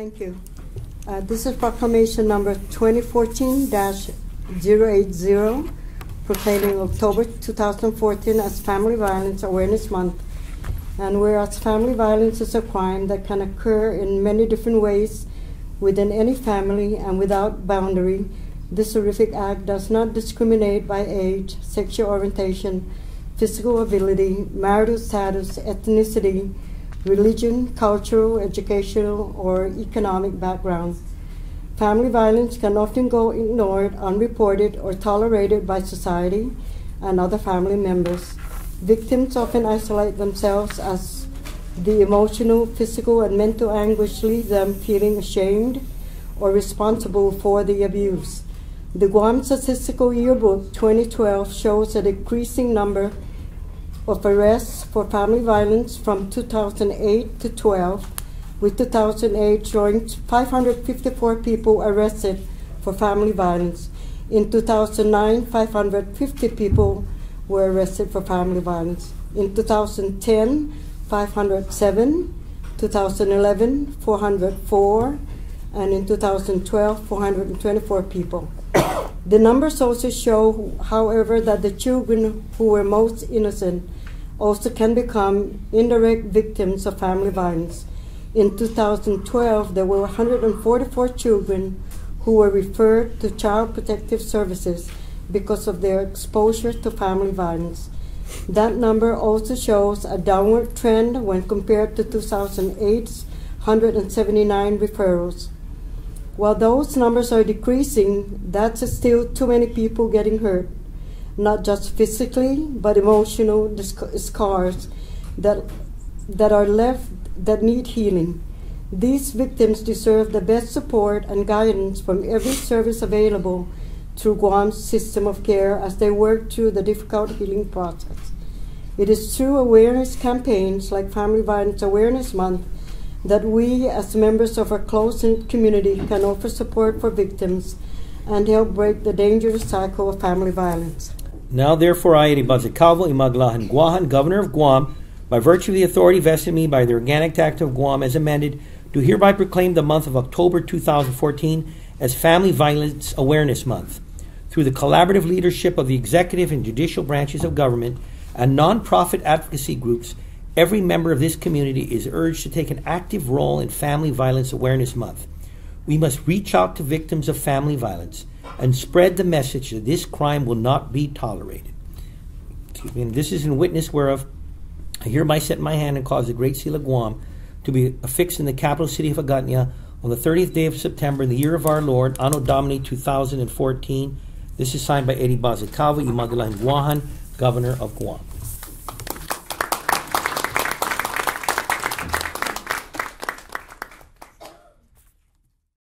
Thank you. Uh, This is proclamation number 2014-080 proclaiming October 2014 as Family Violence Awareness Month. And whereas family violence is a crime that can occur in many different ways within any family and without boundary, this horrific act does not discriminate by age, sexual orientation, physical ability, marital status, ethnicity, religion, cultural, educational, or economic background. Family violence can often go ignored, unreported, or tolerated by society and other family members. Victims often isolate themselves as the emotional, physical, and mental anguish leaves them feeling ashamed or responsible for the abuse. The Guam Statistical Yearbook 2012 shows a decreasing number of arrests for family violence from 2008 to 12, with 2008 showing 554 people arrested for family violence. In 2009, 550 people were arrested for family violence. In 2010, 507, 2011, 404, and in 2012, 424 people. The numbers also show, however, that the children who were most innocent also can become indirect victims of family violence. In 2012, there were 144 children who were referred to Child Protective Services because of their exposure to family violence. That number also shows a downward trend when compared to 2008's 179 referrals. While those numbers are decreasing, that's still too many people getting hurt, not just physically, but emotional scars that, that are left that need healing. These victims deserve the best support and guidance from every service available through Guam's system of care as they work through the difficult healing process. It is through awareness campaigns like Family Violence Awareness Month that we, as members of our close knit community, can offer support for victims and help break the dangerous cycle of family violence. Now, therefore, I, Eddie Baza Calvo Imaglahan Guahan, Governor of Guam, by virtue of the authority vested in me by the Organic Act of Guam as amended, do hereby proclaim the month of October 2014 as Family Violence Awareness Month. Through the collaborative leadership of the executive and judicial branches of government and nonprofit advocacy groups, every member of this community is urged to take an active role in Family Violence Awareness Month. We must reach out to victims of family violence and spread the message that this crime will not be tolerated. And this is in witness whereof I hereby set my hand and cause the Great Seal of Guam to be affixed in the capital city of Hagåtña on the 30th day of September in the year of our Lord, Anno Domini 2014. This is signed by Eddie Baza Calvo Imagalan Guahan, Governor of Guam.